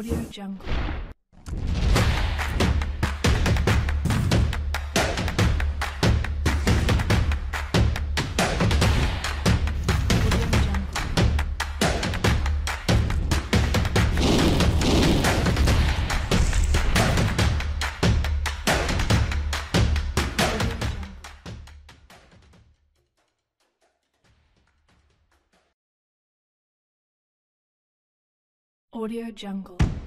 Audio Jungle. Audio Jungle.